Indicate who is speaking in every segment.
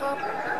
Speaker 1: Runway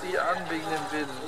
Speaker 1: sie an wegen dem Wind.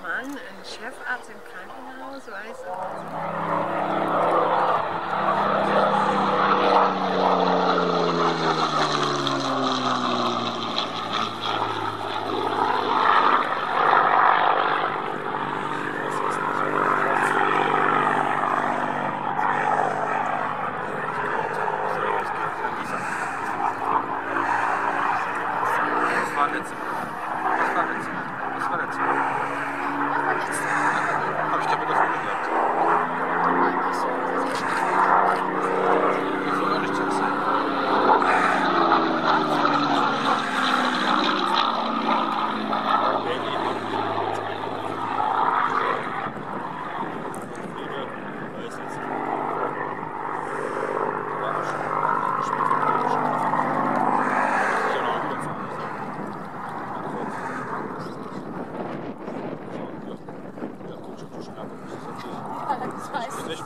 Speaker 2: Mann, ein Chefarzt im Krankenhaus,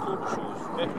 Speaker 3: 飛行
Speaker 4: です
Speaker 3: ね。